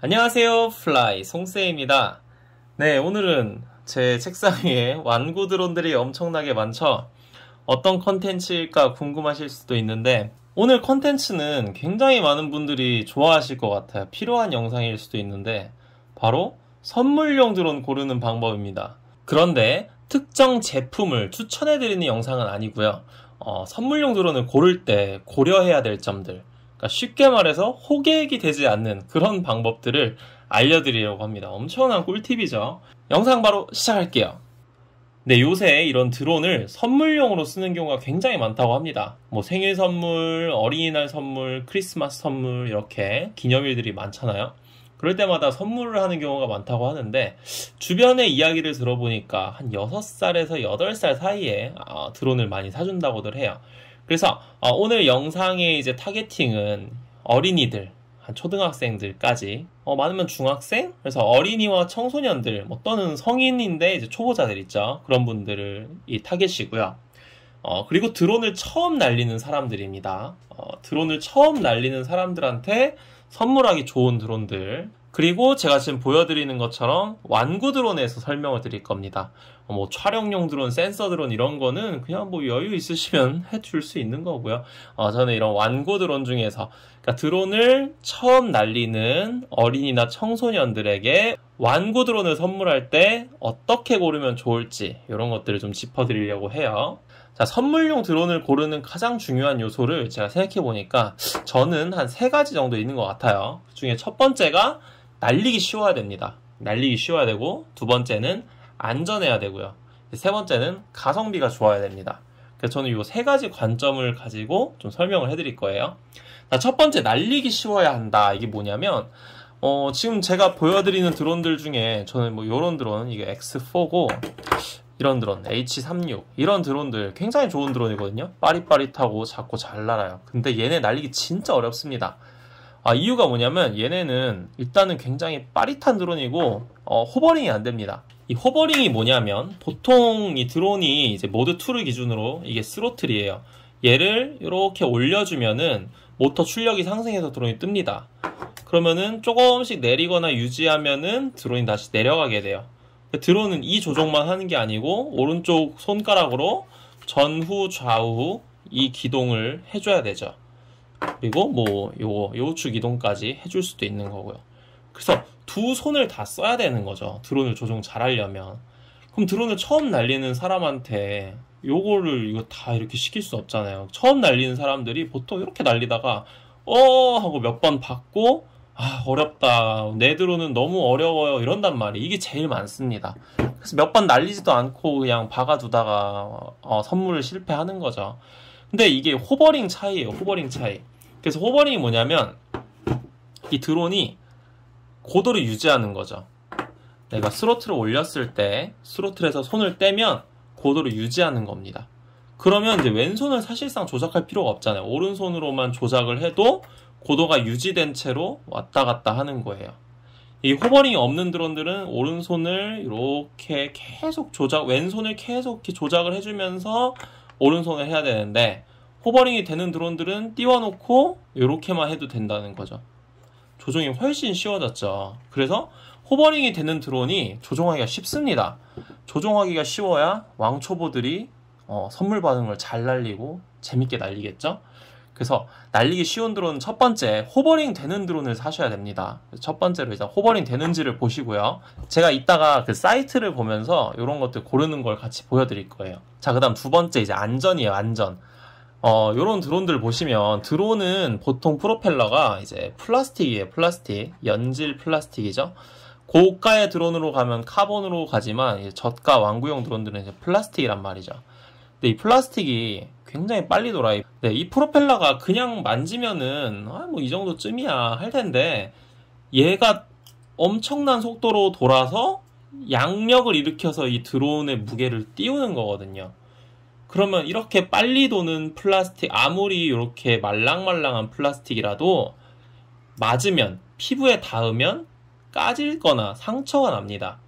안녕하세요. 플라이 송세입니다. 네, 오늘은 제 책상 위에 완구 드론들이 엄청나게 많죠? 어떤 컨텐츠일까 궁금하실 수도 있는데, 오늘 컨텐츠는 굉장히 많은 분들이 좋아하실 것 같아요. 필요한 영상일 수도 있는데, 바로 선물용 드론 고르는 방법입니다. 그런데 특정 제품을 추천해드리는 영상은 아니고요. 어, 선물용 드론을 고를 때 고려해야 될 점들, 그러니까 쉽게 말해서 호객이 되지 않는 그런 방법들을 알려드리려고 합니다. 엄청난 꿀팁이죠. 영상 바로 시작할게요. 네, 요새 이런 드론을 선물용으로 쓰는 경우가 굉장히 많다고 합니다. 뭐 생일 선물, 어린이날 선물, 크리스마스 선물 이렇게 기념일들이 많잖아요. 그럴 때마다 선물을 하는 경우가 많다고 하는데 주변의 이야기를 들어보니까 한 6살에서 8살 사이에 아, 드론을 많이 사준다고들 해요. 그래서 어, 오늘 영상의 이제 타겟팅은 어린이들, 한 초등학생들까지, 어, 많으면 중학생? 그래서 어린이와 청소년들, 뭐 또는 성인인데 이제 초보자들 있죠. 그런 분들을 이 타겟이고요. 어, 그리고 드론을 처음 날리는 사람들입니다. 어, 드론을 처음 날리는 사람들한테 선물하기 좋은 드론들, 그리고 제가 지금 보여드리는 것처럼 완구 드론에서 설명을 드릴 겁니다. 어, 뭐 촬영용 드론, 센서 드론 이런 거는 그냥 뭐 여유 있으시면 해줄 수 있는 거고요. 어, 저는 이런 완구 드론 중에서 그러니까 드론을 처음 날리는 어린이나 청소년들에게 완구 드론을 선물할 때 어떻게 고르면 좋을지 이런 것들을 좀 짚어드리려고 해요. 자, 선물용 드론을 고르는 가장 중요한 요소를 제가 생각해 보니까 저는 한 세 가지 정도 있는 것 같아요. 그 중에 첫 번째가 날리기 쉬워야 됩니다. 날리기 쉬워야 되고 두 번째는 안전해야 되고요. 세 번째는 가성비가 좋아야 됩니다. 그래서 저는 이 세 가지 관점을 가지고 좀 설명을 해드릴 거예요. 자, 첫 번째 날리기 쉬워야 한다. 이게 뭐냐면 어, 지금 제가 보여드리는 드론들 중에 저는 뭐 이런 드론 이게 X4고 이런 드론 H36 이런 드론들 굉장히 좋은 드론이거든요. 빠릿빠릿하고 작고 잘 날아요. 근데 얘네 날리기 진짜 어렵습니다. 아, 이유가 뭐냐면 얘네는 일단은 굉장히 빠릿한 드론이고 어, hovering이 안 됩니다. 이 hovering이 뭐냐면 보통 이 드론이 이제 모드 2를 기준으로 이게 throttle이에요. 얘를 이렇게 올려주면은 모터 출력이 상승해서 드론이 뜹니다. 그러면은 조금씩 내리거나 유지하면은 드론이 다시 내려가게 돼요. 드론은 이 조정만 하는 게 아니고 오른쪽 손가락으로 전후 좌우 이 기동을 해줘야 되죠. 그리고 뭐 요거 요 우측 이동까지 해줄 수도 있는 거고요. 그래서 두 손을 다 써야 되는 거죠. 드론을 조종 잘 하려면. 그럼 드론을 처음 날리는 사람한테 요거를 이거 다 이렇게 시킬 수 없잖아요. 처음 날리는 사람들이 보통 이렇게 날리다가 어 하고 몇 번 받고 아 어렵다 내 드론은 너무 어려워요 이런단 말이 이게 제일 많습니다. 그래서 몇 번 날리지도 않고 그냥 박아두다가 어, 선물을 실패하는 거죠. 근데 이게 hovering 차이예요. hovering 차이. 그래서 hovering이 뭐냐면 이 드론이 고도를 유지하는 거죠. 내가 throttle을 올렸을 때 throttle에서 손을 떼면 고도를 유지하는 겁니다. 그러면 이제 왼손을 사실상 조작할 필요가 없잖아요. 오른손으로만 조작을 해도 고도가 유지된 채로 왔다 갔다 하는 거예요. 이 hovering이 없는 드론들은 오른손을 이렇게 계속 조작, 왼손을 계속 조작을 해주면서 오른손을 해야 되는데 hovering이 되는 드론들은 띄워놓고 이렇게만 해도 된다는 거죠. 조종이 훨씬 쉬워졌죠. 그래서 hovering이 되는 드론이 조종하기가 쉽습니다. 조종하기가 쉬워야 왕초보들이 어, 선물 받은 걸 잘 날리고 재밌게 날리겠죠. 그래서 날리기 쉬운 드론은 첫 번째 hovering 되는 드론을 사셔야 됩니다. 첫 번째로 이제 hovering 되는지를 보시고요. 제가 이따가 그 사이트를 보면서 이런 것들 고르는 걸 같이 보여드릴 거예요. 자, 그다음 두 번째 이제 안전이에요. 안전. 어, 요런 드론들 보시면 드론은 보통 프로펠러가 이제 플라스틱이에요. 플라스틱. 연질 플라스틱이죠. 고가의 드론으로 가면 카본으로 가지만 저가 완구용 드론들은 이제 플라스틱이란 말이죠. 근데 이 플라스틱이 굉장히 빨리 돌아요. 네, 이 프로펠러가 그냥 만지면은 아, 뭐 이 정도쯤이야 할 텐데 얘가 엄청난 속도로 돌아서 양력을 일으켜서 이 드론의 무게를 띄우는 거거든요. 그러면 이렇게 빨리 도는 플라스틱 아무리 이렇게 말랑말랑한 플라스틱이라도 맞으면 피부에 닿으면 까질거나 상처가 납니다.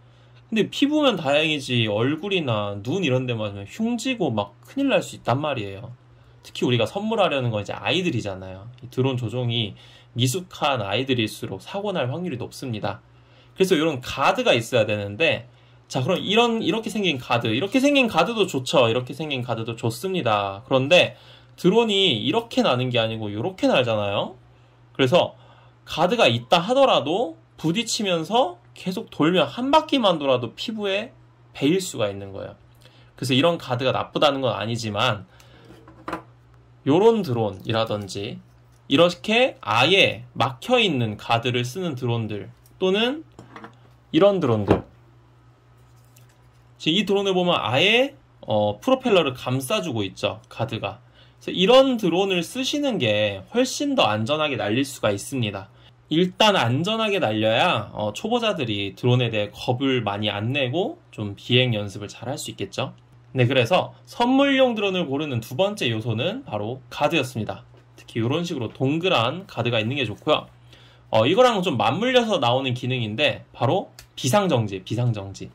근데 피부면 다행이지 얼굴이나 눈 이런 데 맞으면 흉지고 막 큰일 날 수 있단 말이에요. 특히 우리가 선물하려는 건 이제 아이들이잖아요. 드론 조종이 미숙한 아이들일수록 사고 날 확률이 높습니다. 그래서 이런 가드가 있어야 되는데 자 그럼 이런 이렇게 생긴 가드 이렇게 생긴 가드도 좋죠. 이렇게 생긴 가드도 좋습니다. 그런데 드론이 이렇게 나는 게 아니고 이렇게 날잖아요. 그래서 가드가 있다 하더라도 부딪히면서 계속 돌면 한 바퀴만 돌아도 피부에 베일 수가 있는 거예요. 그래서 이런 가드가 나쁘다는 건 아니지만 요런 드론이라든지 이렇게 아예 막혀 있는 가드를 쓰는 드론들 또는 이런 드론들. 이 드론을 보면 아예 어, 프로펠러를 감싸주고 있죠 가드가. 그래서 이런 드론을 쓰시는 게 훨씬 더 안전하게 날릴 수가 있습니다 일단 안전하게 날려야 어, 초보자들이 드론에 대해 겁을 많이 안 내고 좀 비행 연습을 잘 할 수 있겠죠? 네 그래서 선물용 드론을 고르는 두 번째 요소는 바로 가드였습니다. 특히 이런 식으로 동그란 가드가 있는 게 좋고요. 어, 이거랑 좀 맞물려서 나오는 기능인데 바로 비상정지 비상정지.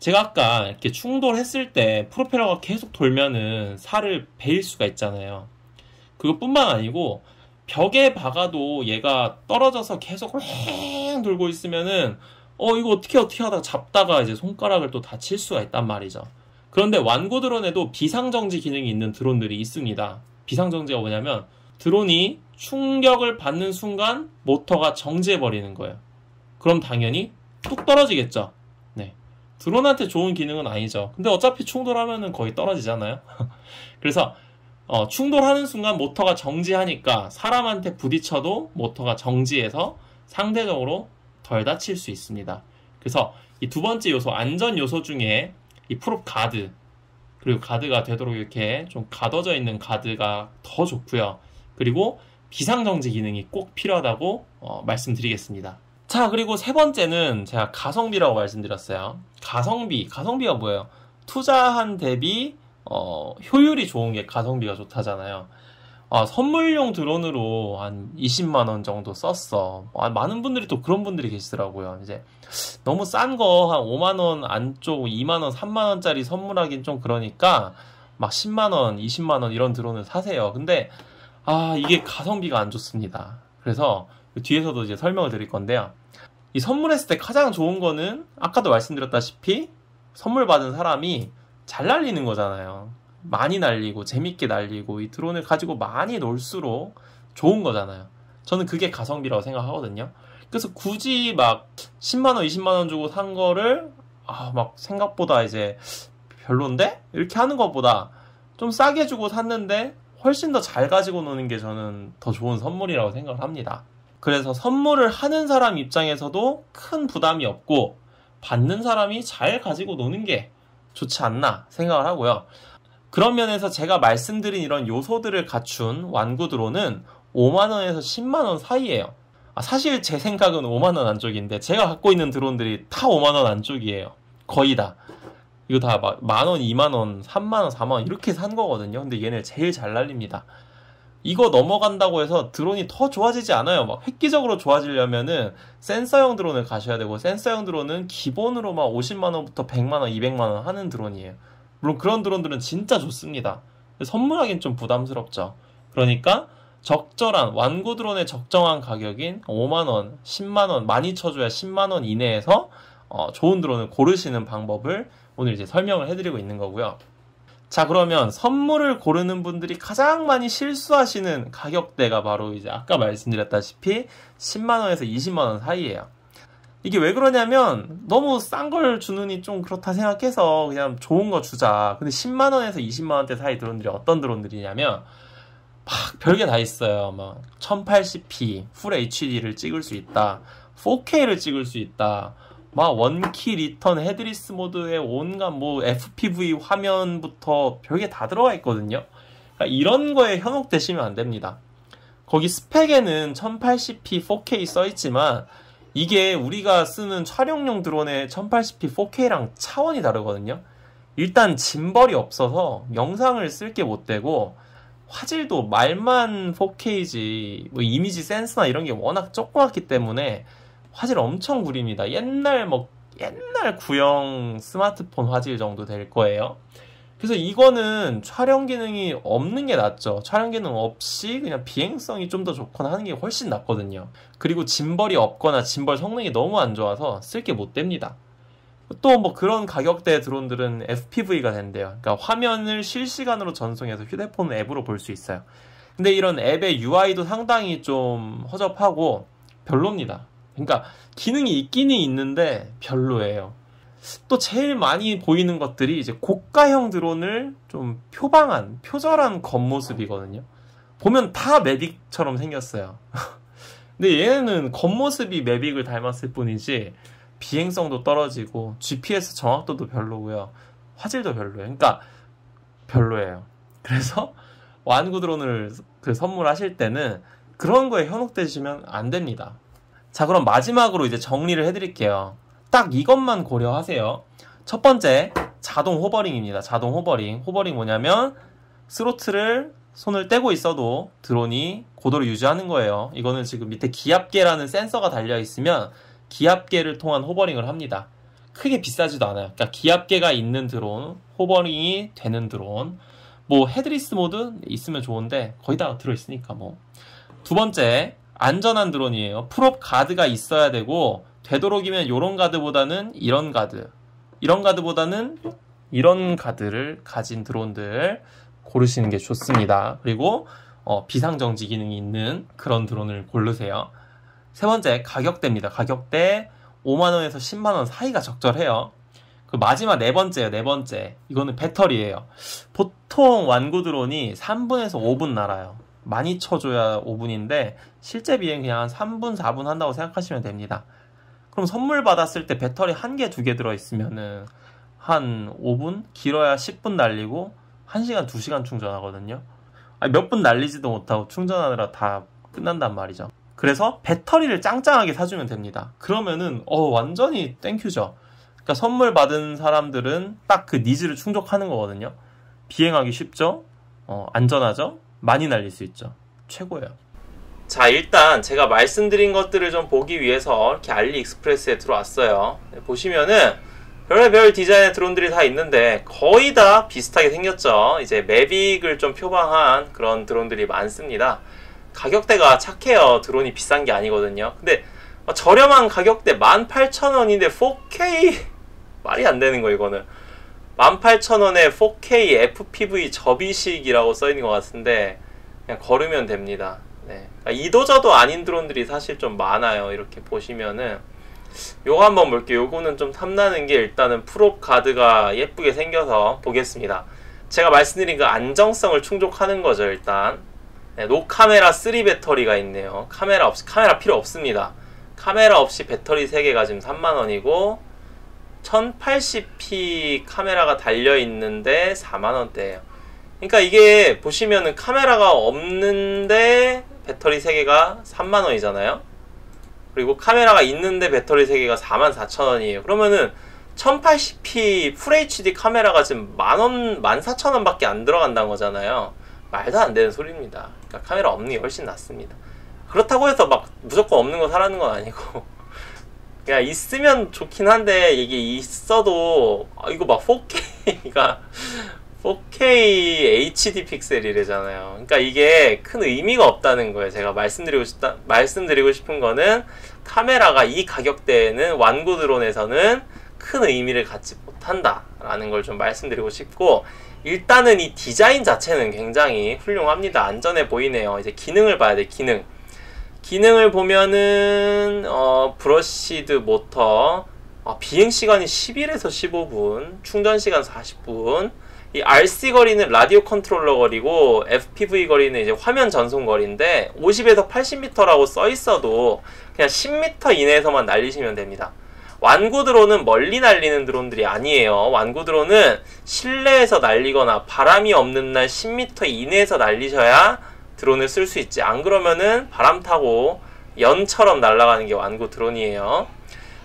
제가 아까 이렇게 충돌했을 때 프로펠러가 계속 돌면은 살을 베일 수가 있잖아요. 그것뿐만 아니고 벽에 박아도 얘가 떨어져서 계속 휑 돌고 있으면은 어 이거 어떻게 어떻게 하다가 잡다가 이제 손가락을 또 다칠 수가 있단 말이죠. 그런데 완고 드론에도 비상정지 기능이 있는 드론들이 있습니다. 비상정지가 뭐냐면 드론이 충격을 받는 순간 모터가 정지해 버리는 거예요. 그럼 당연히 뚝 떨어지겠죠. 드론한테 좋은 기능은 아니죠. 근데 어차피 충돌하면은 거의 떨어지잖아요. 그래서 어, 충돌하는 순간 모터가 정지하니까 사람한테 부딪혀도 모터가 정지해서 상대적으로 덜 다칠 수 있습니다. 그래서 이 두 번째 요소, 안전 요소 중에 이 프롭 가드, 그리고 가드가 되도록 이렇게 좀 가둬져 있는 가드가 더 좋고요. 그리고 비상정지 기능이 꼭 필요하다고 어, 말씀드리겠습니다. 자, 그리고 세 번째는 제가 가성비라고 말씀드렸어요. 가성비, 가성비가 뭐예요? 투자한 대비 어, 효율이 좋은 게 가성비가 좋다잖아요. 아, 선물용 드론으로 한 20만 원 정도 썼어. 아, 많은 분들이 또 그런 분들이 계시더라고요. 이제 너무 싼 거 한 5만 원 안쪽 2만 원, 3만 원짜리 선물하긴 좀 그러니까 막 10만 원, 20만 원 이런 드론을 사세요. 근데 아, 이게 가성비가 안 좋습니다. 그래서 뒤에서도 이제 설명을 드릴 건데요. 이 선물했을 때 가장 좋은 거는 아까도 말씀드렸다시피 선물 받은 사람이 잘 날리는 거잖아요. 많이 날리고 재밌게 날리고 이 드론을 가지고 많이 놀수록 좋은 거잖아요. 저는 그게 가성비라고 생각하거든요. 그래서 굳이 막 10만 원, 20만 원 주고 산 거를 아, 막 생각보다 이제 별론데? 이렇게 하는 것보다 좀 싸게 주고 샀는데 훨씬 더 잘 가지고 노는 게 저는 더 좋은 선물이라고 생각을 합니다. 그래서 선물을 하는 사람 입장에서도 큰 부담이 없고 받는 사람이 잘 가지고 노는 게 좋지 않나 생각을 하고요. 그런 면에서 제가 말씀드린 이런 요소들을 갖춘 완구 드론은 5만원에서 10만원 사이에요. 아, 사실 제 생각은 5만원 안쪽인데 제가 갖고 있는 드론들이 다 5만원 안쪽이에요. 거의 다. 이거 다 만원, 2만원, 3만원, 4만원 이렇게 산 거거든요. 근데 얘네 제일 잘 날립니다. 이거 넘어간다고 해서 드론이 더 좋아지지 않아요. 막 획기적으로 좋아지려면은 센서형 드론을 가셔야 되고 센서형 드론은 기본으로 막 50만 원부터 100만 원, 200만 원 하는 드론이에요. 물론 그런 드론들은 진짜 좋습니다. 선물하기는 좀 부담스럽죠. 그러니까 적절한 완구 드론의 적정한 가격인 5만 원, 10만 원 많이 쳐줘야 10만 원 이내에서 어, 좋은 드론을 고르시는 방법을 오늘 이제 설명을 해드리고 있는 거고요. 자, 그러면 선물을 고르는 분들이 가장 많이 실수하시는 가격대가 바로 이제 아까 말씀드렸다시피 10만원에서 20만원 사이에요. 이게 왜 그러냐면 너무 싼 걸 주느니 좀 그렇다 생각해서 그냥 좋은 거 주자. 근데 10만 원에서 20만 원대 사이 드론들이 어떤 드론들이냐면 막 별게 다 있어요. 막 1080p full HD를 찍을 수 있다. 4K를 찍을 수 있다. 막 one key return headless mode에 온갖 뭐 FPV 화면부터 별게 다 들어가 있거든요. 그러니까 이런 거에 현혹되시면 안 됩니다. 거기 스펙에는 1080p 4K 써 있지만 이게 우리가 쓰는 촬영용 드론의 1080p 4K랑 차원이 다르거든요. 일단 짐벌이 없어서 영상을 쓸 게 못 되고 화질도 말만 4K지 뭐 이미지 센서나 이런 게 워낙 조그맣기 때문에 화질 엄청 구립니다. 옛날 뭐 옛날 구형 스마트폰 화질 정도 될 거예요. 그래서 이거는 촬영 기능이 없는 게 낫죠. 촬영 기능 없이 그냥 비행성이 좀 더 좋거나 하는 게 훨씬 낫거든요. 그리고 짐벌이 없거나 짐벌 성능이 너무 안 좋아서 쓸 게 못 됩니다. 또 뭐 그런 가격대 드론들은 FPV가 된대요. 그러니까 화면을 실시간으로 전송해서 휴대폰 앱으로 볼 수 있어요. 근데 이런 앱의 UI도 상당히 좀 허접하고 별로입니다. 그러니까 기능이 있기는 있는데 별로예요. 또 제일 많이 보이는 것들이 이제 고가형 드론을 좀 표방한, 표절한 겉모습이거든요. 보면 다 매빅처럼 생겼어요. 근데 얘는 겉모습이 매빅을 닮았을 뿐이지 비행성도 떨어지고 GPS 정확도도 별로고요. 화질도 별로예요. 그러니까 별로예요. 그래서 완구 드론을 그 선물하실 때는 그런 거에 현혹되시면 안 됩니다. 자, 그럼 마지막으로 이제 정리를 해드릴게요. 딱 이것만 고려하세요. 첫 번째, 자동 호버링입니다. 자동 호버링. 호버링 뭐냐면, 스로틀을 손을 떼고 있어도 드론이 고도를 유지하는 거예요. 이거는 지금 밑에 기압계라는 센서가 달려 있으면 기압계를 통한 hovering을 합니다. 크게 비싸지도 않아요. 그러니까 기압계가 있는 드론, hovering이 되는 드론, 뭐 headless mode 있으면 좋은데 거의 다 들어 있으니까 뭐. 두 번째, 안전한 드론이에요. prop guard가 있어야 되고 되도록이면 이런 guard보다는 이런 가드, 이런 guard보다는 이런 guard를 가진 드론들 고르시는 게 좋습니다. 그리고 어, 비상정지 기능이 있는 그런 드론을 고르세요. 세 번째 가격대입니다. 가격대 5만 원에서 10만 원 사이가 적절해요. 그 마지막 네 번째요. 네 번째. 이거는 배터리예요. 보통 완구 드론이 3분에서 5분 날아요. 많이 쳐줘야 5분인데 실제 비행 그냥 한 3분, 4분 한다고 생각하시면 됩니다. 그럼 선물 받았을 때 배터리 한 개, 두개 들어있으면은 한 5분? 길어야 10분 날리고 1시간, 2시간 충전하거든요. 몇 분 날리지도 못하고 충전하느라 다 끝난단 말이죠. 그래서 배터리를 짱짱하게 사주면 됩니다. 그러면은 어 완전히 thank you죠. 그러니까 선물 받은 사람들은 딱 그 needs를 충족하는 거거든요. 비행하기 쉽죠. 어, 안전하죠. 많이 날릴 수 있죠. 최고예요. 자, 일단 제가 말씀드린 것들을 좀 보기 위해서 이렇게 알리익스프레스에 들어왔어요. 네, 보시면은 별의별 디자인의 드론들이 다 있는데 거의 다 비슷하게 생겼죠. 이제 매빅을 좀 표방한 그런 드론들이 많습니다. 가격대가 착해요. 드론이 비싼 게 아니거든요. 근데 저렴한 가격대 18,000원인데 4K 말이 안 되는 거 이거는 18,000원에 4K FPV 접이식이라고 써있는 것 같은데 그냥 걸으면 됩니다. 네. 그러니까 이도저도 아닌 드론들이 사실 좀 많아요. 이렇게 보시면은 요거 한번 볼게요. 요거는 좀 탐나는 게 일단은 프롭 가드가 예쁘게 생겨서 보겠습니다. 제가 말씀드린 그 안정성을 충족하는 거죠. 일단 네, 노카메라 3 배터리가 있네요. 카메라 없이 카메라 필요 없습니다. 카메라 없이 배터리 3개가 지금 3만원이고 1080p 카메라가 달려 있는데 4만 원대예요. 그러니까 이게 보시면은 카메라가 없는데 배터리 3개가 3만 원이잖아요. 그리고 카메라가 있는데 배터리 3개가 44,000원이에요. 그러면은 1080p FHD 카메라가 지금 만원, 14,000원 밖에 안 들어간다는 거잖아요. 말도 안 되는 소리입니다. 그러니까 카메라 없는 게 훨씬 낫습니다. 그렇다고 해서 막 무조건 없는 거 사라는 건 아니고 그냥 있으면 좋긴 한데 이게 있어도 아, 이거 막 4K가 4K HD 픽셀이래잖아요. 그러니까 이게 큰 의미가 없다는 거예요. 제가 말씀드리고 싶다 말씀드리고 싶은 거는 카메라가 이 가격대에는 완구 드론에서는 큰 의미를 갖지 못한다라는 걸 좀 말씀드리고 싶고 일단은 이 디자인 자체는 굉장히 훌륭합니다. 안전해 보이네요. 이제 기능을 봐야 돼. 기능. 기능을 보면은 어, brushed motor 어, 비행 시간이 11에서 15분, 충전 시간 40분. 이 RC 거리는 radio controller 거리고 FPV 거리는 이제 화면 전송 거리인데 50에서 80m라고 써 있어도 그냥 10m 이내에서만 날리시면 됩니다. 완구 드론은 멀리 날리는 드론들이 아니에요. 완구 드론은 실내에서 날리거나 바람이 없는 날 10m 이내에서 날리셔야 드론을 쓸 수 있지. 안 그러면은 바람 타고 연처럼 날아가는 게 완구 드론이에요.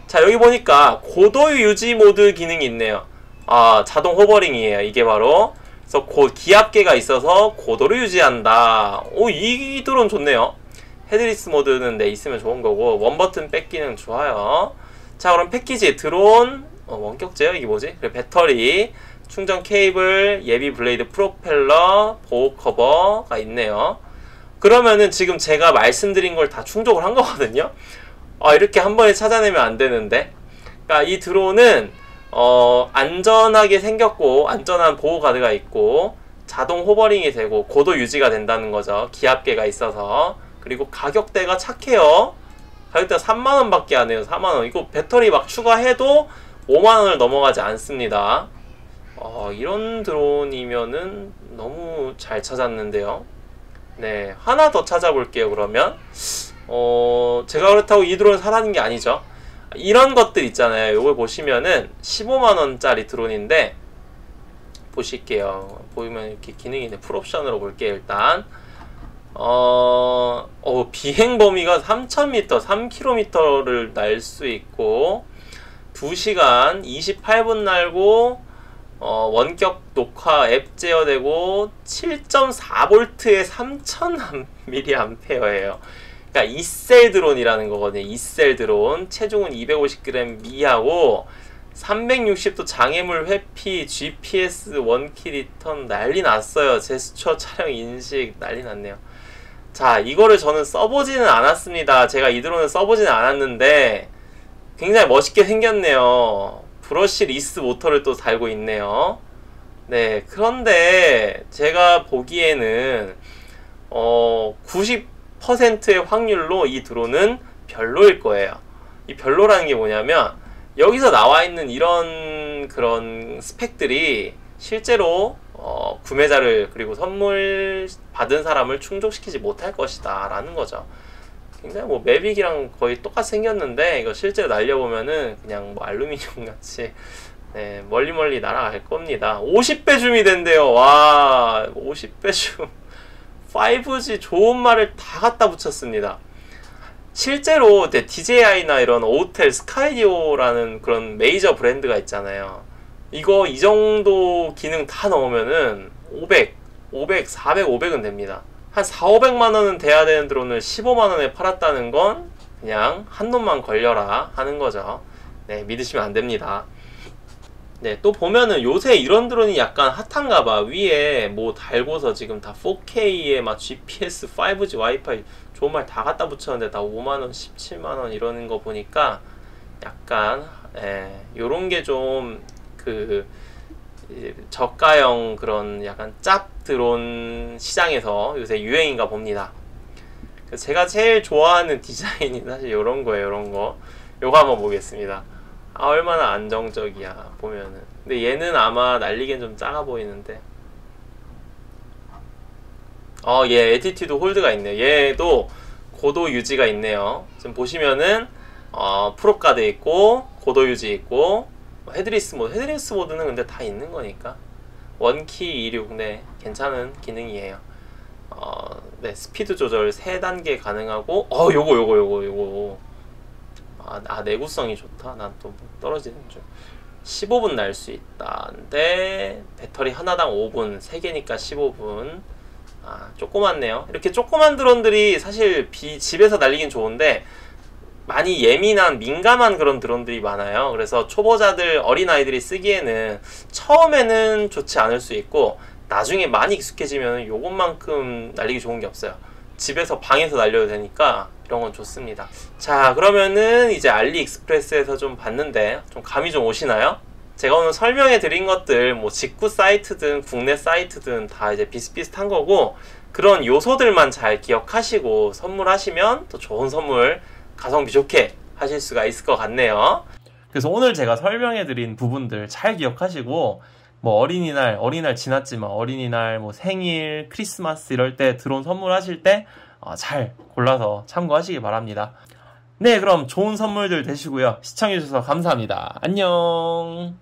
자, 여기 보니까 고도 유지 모드 기능이 있네요. 아, 자동 hovering이에요. 이게 바로. 그래서 고, 기압계가 있어서 고도를 유지한다. 오, 이 드론 좋네요. headless mode는 네, 있으면 좋은 거고, one button 복귀는 좋아요. 자, 그럼 패키지 드론, 어, 원격 제어 이게 뭐지? 그래, 배터리. 충전 케이블, 예비 blade 프로펠러, 보호 커버가 있네요. 그러면은 지금 제가 말씀드린 걸 다 충족을 한 거거든요. 아, 이렇게 한 번에 찾아내면 안 되는데. 그러니까 이 드론은 어, 안전하게 생겼고 안전한 보호 guard가 있고 자동 호버링이 되고 고도 유지가 된다는 거죠. 기압계가 있어서 그리고 가격대가 착해요. 가격대가 3만원 밖에 안 해요. 4만원. 이거 배터리 막 추가해도 5만원을 넘어가지 않습니다. 어, 이런 드론이면은 너무 잘 찾았는데요. 네, 하나 더 찾아볼게요, 그러면. 어, 제가 그렇다고 이 드론을 사라는 게 아니죠. 이런 것들 있잖아요. 이걸 보시면은 15만원짜리 드론인데, 보실게요. 보이면 이렇게 기능이 있네. 풀옵션으로 볼게요, 일단. 어, 어, 비행 범위가 3,000m, 3km를 날 수 있고, 2시간 28분 날고, 어, 원격 녹화 앱 제어되고 7.4V에 3000mAh예요. 그러니까 이셀 드론이라는 거거든요. 이셀 드론. 체중은 250g 미하고 360도 장애물 회피, GPS one key return 난리 났어요. 제스처 촬영 인식 난리 났네요. 자, 이거를 저는 써보지는 않았습니다. 제가 이 드론을 써보지는 않았는데 굉장히 멋있게 생겼네요. brushless 모터를 또 달고 있네요. 네, 그런데 제가 보기에는 어, 90%의 확률로 이 드론은 별로일 거예요. 이 별로라는 게 뭐냐면 여기서 나와 있는 이런 그런 스펙들이 실제로 어, 구매자를 그리고 선물 받은 사람을 충족시키지 못할 것이다 라는 거죠. 굉장히 뭐 매빅이랑 거의 똑같이 생겼는데 이거 실제로 날려보면은 그냥 뭐 알루미늄 같이 네, 멀리 멀리 날아갈 겁니다. 50배 줌이 된대요. 와 50배 줌 5G 좋은 말을 다 갖다 붙였습니다. 실제로 DJI나 이런 오텔 스카이디오라는 그런 메이저 브랜드가 있잖아요. 이거 이 정도 기능 다 넣으면은 500, 500, 400, 500은 됩니다. 한 4, 500만 원은 돼야 되는 드론을 15만 원에 팔았다는 건 그냥 한 놈만 걸려라 하는 거죠. 네, 믿으시면 안 됩니다. 네, 또 보면은 요새 이런 드론이 약간 핫한가 봐. 위에 뭐 달고서 지금 다 4K에 막 GPS, 5G, 와이파이 좋은 말 다 갖다 붙였는데 다 5만 원, 17만 원 이러는 거 보니까 약간, 예, 요런 게 좀 그, 저가형 그런 약간 짭 드론 시장에서 요새 유행인가 봅니다. 제가 제일 좋아하는 디자인이 사실 이런 거예요, 이런 거. 요거 한번 보겠습니다. 아, 얼마나 안정적이야, 보면은. 근데 얘는 아마 날리기엔 좀 작아 보이는데. 어, 얘 altitude hold가 있네요. 얘도 고도 유지가 있네요. 지금 보시면은, 어, prop guard 있고, 고도 유지 있고, headless 모드. headless 모드는 근데 다 있는 거니까. 원키 26, 네, 괜찮은 기능이에요. 어, 네, 스피드 조절 3단계 가능하고, 어, 요거, 요거, 요거, 요거. 아, 아 내구성이 좋다. 난 또 떨어지는 줄. 15분 날 수 있다 근데 배터리 하나당 5분, 3개니까 15분. 아, 조그맣네요. 이렇게 조그만 드론들이 사실 비, 집에서 날리긴 좋은데, 많이 예민한 민감한 그런 드론들이 많아요. 그래서 초보자들 어린아이들이 쓰기에는 처음에는 좋지 않을 수 있고 나중에 많이 익숙해지면 요것만큼 날리기 좋은 게 없어요. 집에서 방에서 날려도 되니까 이런 건 좋습니다. 자 그러면은 이제 알리익스프레스에서 좀 봤는데 좀 감이 좀 오시나요? 제가 오늘 설명해 드린 것들 뭐 직구 사이트든 국내 사이트든 다 이제 비슷비슷한 거고 그런 요소들만 잘 기억하시고 선물하시면 또 좋은 선물 가성비 좋게 하실 수가 있을 것 같네요. 그래서 오늘 제가 설명해드린 부분들 잘 기억하시고 뭐 어린이날 어린이날 지났지만 어린이날 뭐 생일 크리스마스 이럴 때 드론 선물하실 때잘 어, 골라서 참고하시기 바랍니다. 네 그럼 좋은 선물들 되시고요. 시청해주셔서 감사합니다. 안녕